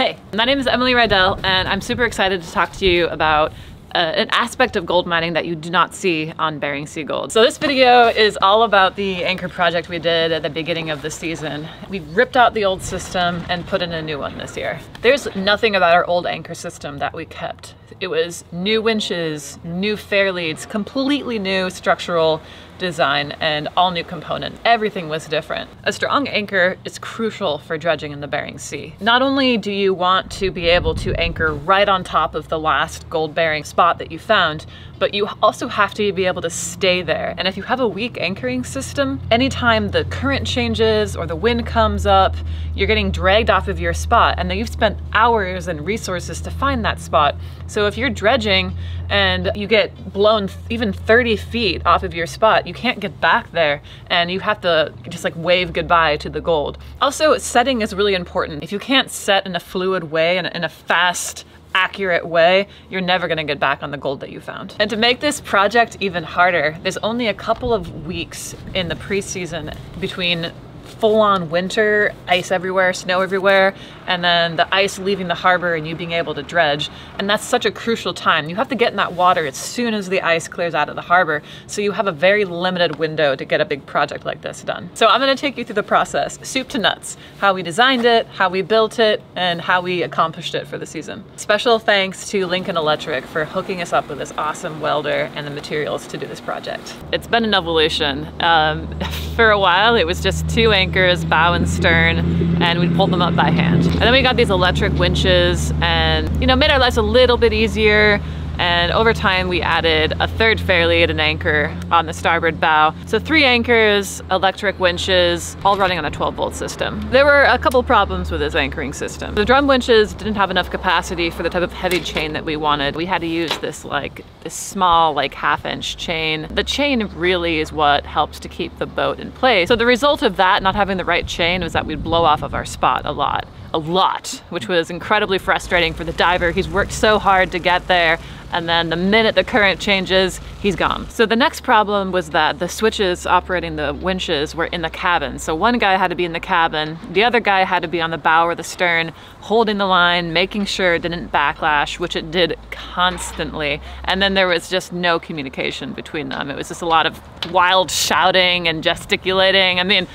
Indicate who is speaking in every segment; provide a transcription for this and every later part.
Speaker 1: Hey, my name is Emily Riedel, and I'm super excited to talk to you about uh, an aspect of gold mining that you do not see on Bering Sea Gold. So this video is all about the anchor project we did at the beginning of the season. We ripped out the old system and put in a new one this year. There's nothing about our old anchor system that we kept. It was new winches, new fair leads, completely new structural design and all new component. Everything was different. A strong anchor is crucial for dredging in the Bering Sea. Not only do you want to be able to anchor right on top of the last gold bearing spot that you found, but you also have to be able to stay there. And if you have a weak anchoring system, anytime the current changes or the wind comes up, you're getting dragged off of your spot and then you've spent hours and resources to find that spot. So if you're dredging and you get blown even 30 feet off of your spot, you can't get back there and you have to just like wave goodbye to the gold. Also, setting is really important. If you can't set in a fluid way and in a fast, accurate way, you're never gonna get back on the gold that you found. And to make this project even harder, there's only a couple of weeks in the preseason between full-on winter, ice everywhere, snow everywhere, and then the ice leaving the harbor and you being able to dredge. And that's such a crucial time. You have to get in that water as soon as the ice clears out of the harbor, so you have a very limited window to get a big project like this done. So I'm gonna take you through the process, soup to nuts, how we designed it, how we built it, and how we accomplished it for the season. Special thanks to Lincoln Electric for hooking us up with this awesome welder and the materials to do this project. It's been an evolution. Um, for a while, it was just two anchors, bow and stern, and we'd pull them up by hand. And then we got these electric winches and, you know, made our lives a little bit easier. And over time, we added a third fair lead and anchor on the starboard bow. So three anchors, electric winches, all running on a 12 volt system. There were a couple problems with this anchoring system. The drum winches didn't have enough capacity for the type of heavy chain that we wanted. We had to use this like, this small like half inch chain. The chain really is what helps to keep the boat in place. So the result of that not having the right chain was that we'd blow off of our spot a lot a lot, which was incredibly frustrating for the diver. He's worked so hard to get there, and then the minute the current changes, he's gone. So the next problem was that the switches operating the winches were in the cabin. So one guy had to be in the cabin, the other guy had to be on the bow or the stern, holding the line, making sure it didn't backlash, which it did constantly. And then there was just no communication between them. It was just a lot of wild shouting and gesticulating. I mean,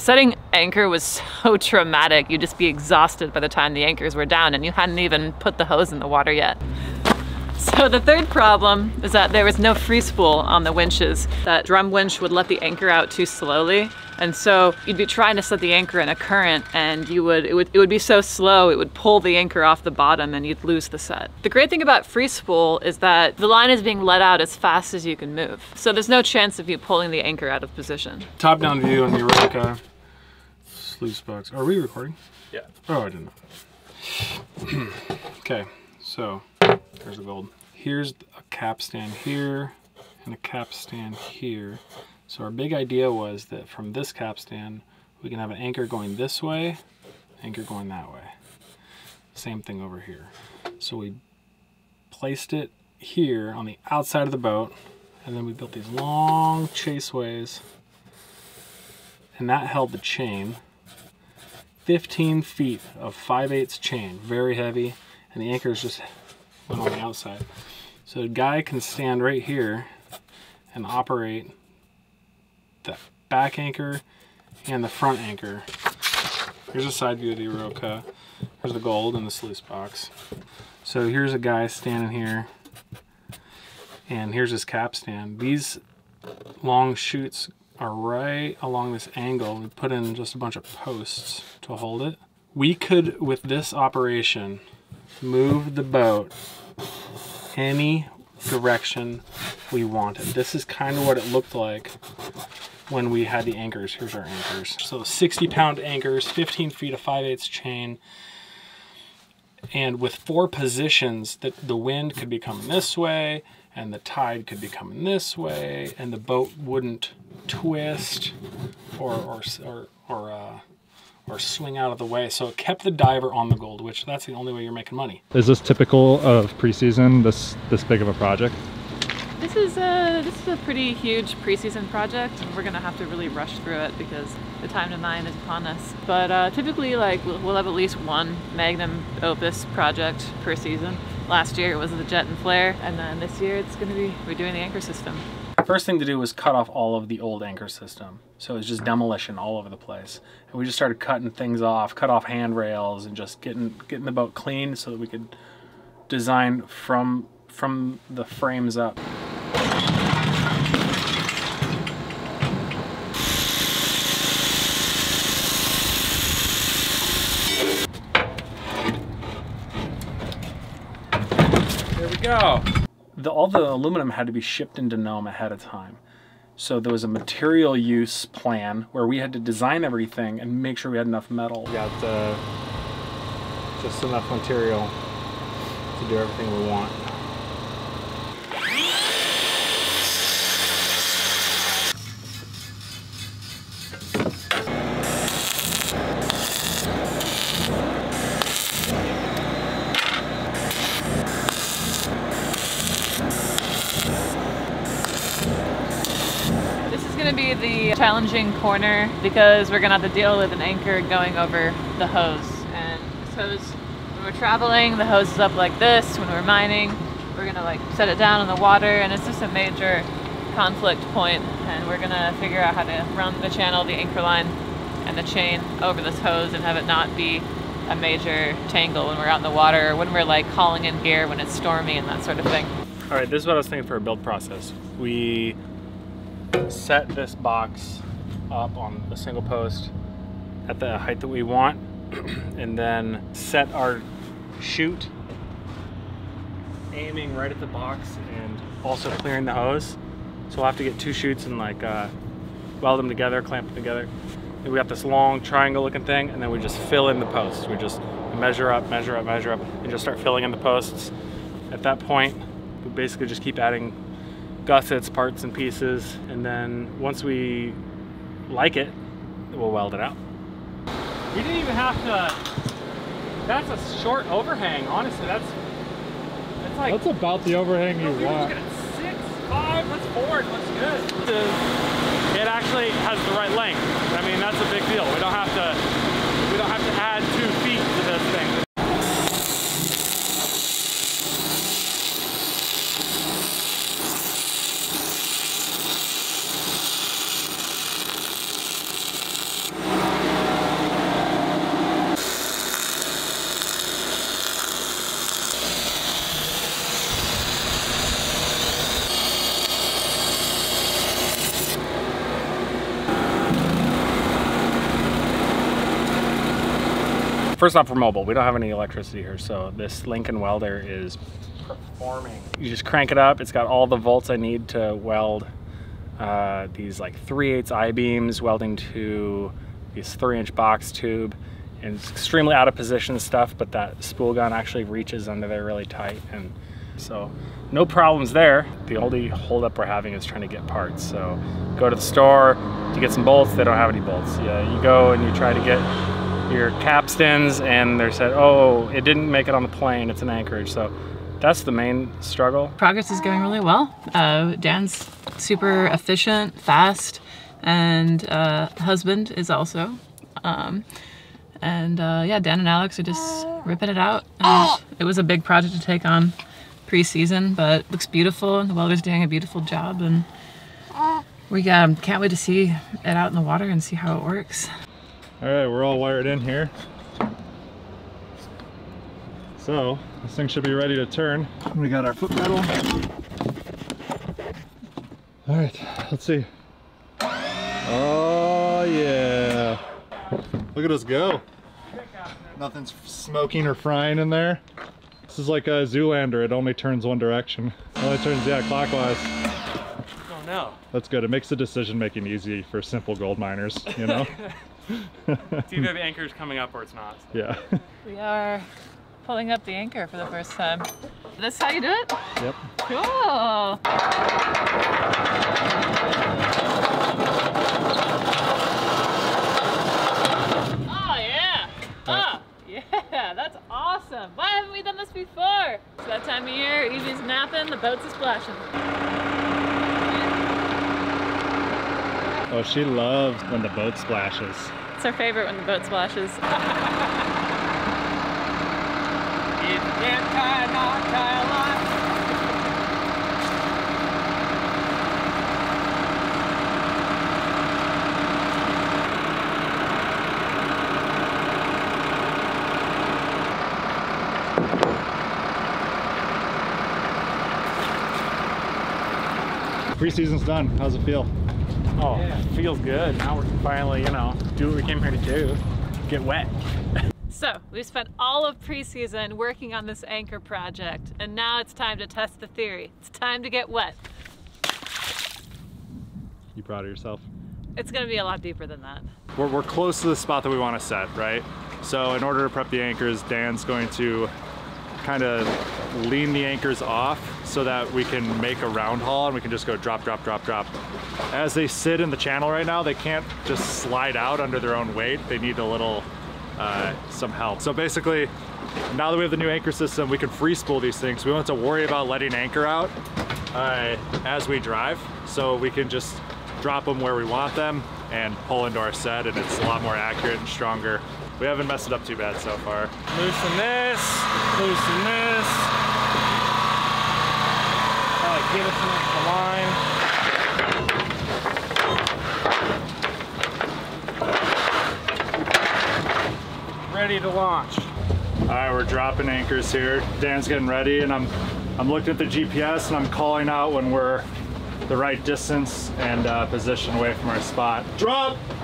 Speaker 1: Setting anchor was so traumatic. You'd just be exhausted by the time the anchors were down and you hadn't even put the hose in the water yet. So the third problem is that there was no free spool on the winches. That drum winch would let the anchor out too slowly. And so you'd be trying to set the anchor in a current and you would it would it would be so slow it would pull the anchor off the bottom and you'd lose the set. The great thing about free spool is that the line is being let out as fast as you can move. So there's no chance of you pulling the anchor out of position.
Speaker 2: Top down view on the Eroica sluice box. Are we recording?
Speaker 3: Yeah.
Speaker 2: Oh, I didn't know. okay, so there's the gold. Here's a capstan here and a capstan here. So our big idea was that from this capstan, we can have an anchor going this way, anchor going that way. Same thing over here. So we placed it here on the outside of the boat, and then we built these long chaseways, and that held the chain 15 feet of 5 8 chain, very heavy, and the anchor is just on the outside. So a guy can stand right here and operate the back anchor and the front anchor. Here's a side view of the Eroica. Here's the gold in the sluice box. So here's a guy standing here, and here's his capstan. These long chutes are right along this angle. We put in just a bunch of posts to hold it. We could, with this operation, move the boat any direction we wanted. This is kind of what it looked like when we had the anchors. Here's our anchors. So 60 pound anchors, 15 feet of 5 8 chain. And with four positions, that the wind could be coming this way, and the tide could be coming this way, and the boat wouldn't twist or or or or, uh, or swing out of the way. So it kept the diver on the gold, which that's the only way you're making money.
Speaker 3: Is this typical of preseason? This this big of a project?
Speaker 1: This this is a this is a pretty huge preseason project, and we're gonna have to really rush through it because the time to mine is upon us. But uh, typically, like we'll we'll have at least one magnum opus project per season. Last year it was the jet and flare, and then this year it's gonna be we're doing the anchor system.
Speaker 2: First thing to do was cut off all of the old anchor system. So it was just demolition all over the place. And we just started cutting things off, cut off handrails and just getting getting the boat clean so that we could design from from the frames up. There we go. The, all the aluminum had to be shipped into Nome ahead of time. So there was a material use plan where we had to design everything and make sure we had enough metal. We got uh, just enough material to do everything we want.
Speaker 1: Going to be the challenging corner because we're going to have to deal with an anchor going over the hose. And this hose, when we're traveling, the hose is up like this. When we're mining, we're going to like set it down in the water and it's just a major conflict point and we're going to figure out how to run the channel, the anchor line, and the chain over this hose and have it not be a major tangle when we're out in the water or when we're like hauling in gear when it's stormy and that sort of thing.
Speaker 2: All right, this is what I was thinking for a build process. We set this box up on a single post at the height that we want, and then set our chute aiming right at the box and also clearing the hose. So we'll have to get two chutes and like uh, weld them together, clamp them together. And we got this long triangle looking thing, and then we just fill in the posts. We just measure up, measure up, measure up, and just start filling in the posts. At that point, we basically just keep adding gussets, parts and pieces, and then once we like it, we'll weld it out. We didn't even have to, that's a short overhang, honestly, that's, that's like,
Speaker 3: That's about the overhang you
Speaker 2: we were
Speaker 3: want.
Speaker 2: looking at six, five, that's four, it looks good. It actually has the right length. I mean, that's a big deal. We don't have to, we don't have to add two feet to this thing. First off, we're mobile. We don't have any electricity here, so this Lincoln welder is performing. You just crank it up. It's got all the volts I need to weld uh, these like 3 8 I-beams welding to this 3-inch box tube. And it's extremely out of position stuff, but that spool gun actually reaches under there really tight. And so no problems there. The only holdup we're having is trying to get parts. So go to the store to get some bolts. They don't have any bolts. Yeah, you go and you try to get your capstans and they said, oh, it didn't make it on the plane, it's an anchorage. So that's the main struggle.
Speaker 1: Progress is going really well. Uh, Dan's super efficient, fast, and uh, husband is also. Um, and uh, yeah, Dan and Alex are just ripping it out. It was a big project to take on pre-season, but it looks beautiful, and the welder's doing a beautiful job, and we um, can't wait to see it out in the water and see how it works.
Speaker 3: All right, we're all wired in here. So this thing should be ready to turn. We got our foot pedal. All right, let's see. Oh yeah. Look at us go. Nothing's smoking or frying in there. This is like a Zoolander, it only turns one direction. It only turns, yeah, clockwise.
Speaker 2: Oh no.
Speaker 3: That's good. It makes the decision making easy for simple gold miners, you know?
Speaker 2: it's either the anchor's coming up or it's not. So.
Speaker 3: Yeah.
Speaker 1: we are pulling up the anchor for the first time. This how you do it?
Speaker 3: Yep.
Speaker 1: Cool. Oh yeah. Oh yeah. That's awesome. Why haven't we done this before? It's that time of year. Evie's napping. The boat's a splashing.
Speaker 3: Oh, she loves when the boat splashes.
Speaker 1: It's our favorite when the boat splashes.
Speaker 3: Preseason's done. How's it feel?
Speaker 2: Oh, feels good. Now we're finally, you know, do what we came here to do. Get wet.
Speaker 1: So, we spent all of preseason working on this anchor project, and now it's time to test the theory. It's time to get wet.
Speaker 3: You proud of yourself?
Speaker 1: It's gonna be a lot deeper than that.
Speaker 3: We're, we're close to the spot that we want to set, right? So in order to prep the anchors, Dan's going to kind of lean the anchors off so that we can make a round haul and we can just go drop, drop, drop, drop. As they sit in the channel right now, they can't just slide out under their own weight. They need a little, uh, some help. So basically, now that we have the new anchor system, we can free spool these things. We don't have to worry about letting anchor out uh, as we drive. So we can just drop them where we want them and pull into our set and it's a lot more accurate and stronger. We haven't messed it up too bad so far.
Speaker 2: Loosen this, loosen this. All right, get us into the line. Ready to launch.
Speaker 3: All right, we're dropping anchors here. Dan's getting ready and I'm I'm looking at the GPS and I'm calling out when we're the right distance and uh, position away from our spot. Drop! Drop!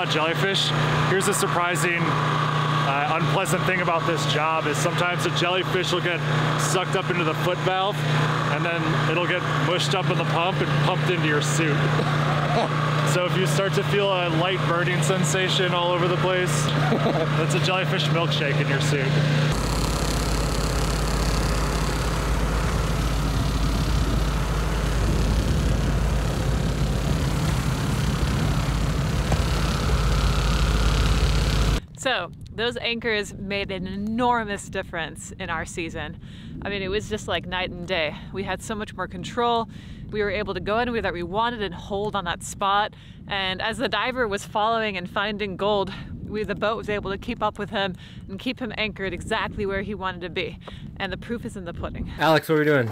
Speaker 3: Paul just saw a jellyfish. Here's a surprising, uh, unpleasant thing about this job is sometimes a jellyfish will get sucked up into the foot valve and then it'll get mushed up in the pump and pumped into your suit. so if you start to feel a light burning sensation all over the place, that's a jellyfish milkshake in your suit.
Speaker 1: So, those anchors made an enormous difference in our season. I mean, it was just like night and day. We had so much more control. We were able to go anywhere that we wanted and hold on that spot. And as the diver was following and finding gold, we, the boat was able to keep up with him and keep him anchored exactly where he wanted to be. And the proof is in the pudding.
Speaker 4: Alex, what are we doing?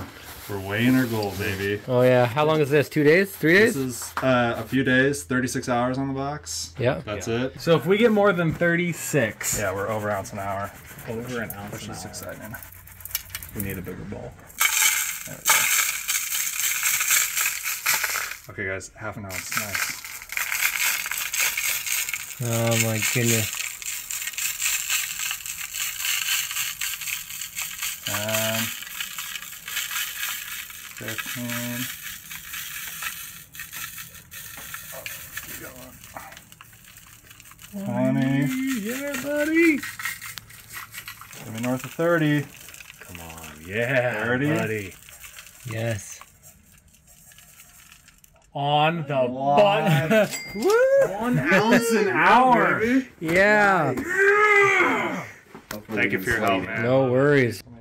Speaker 3: We're weighing our gold, baby.
Speaker 4: Oh yeah, how long is this? Two days? Three days?
Speaker 5: This is uh, a few days, 36 hours on the box.
Speaker 4: yeah.
Speaker 5: That's it.
Speaker 2: So if we get more than 36,
Speaker 3: Yeah, we're over ounce an hour.
Speaker 2: over an ounce
Speaker 3: Which
Speaker 2: an
Speaker 3: is
Speaker 2: hour.
Speaker 3: exciting.
Speaker 2: We need a bigger bowl.
Speaker 3: There we go. Okay, guys, half an ounce. Nice.
Speaker 4: Oh my goodness.
Speaker 3: Um, 15. Keep going. 20.
Speaker 2: Yeah, buddy.
Speaker 3: Give me north of 30.
Speaker 2: Come on, yeah,
Speaker 3: 30.
Speaker 2: buddy.
Speaker 4: Yes.
Speaker 2: On the butt. One ounce an hour.
Speaker 4: Yeah.
Speaker 3: Thank you for your help, man.
Speaker 4: No worries. My.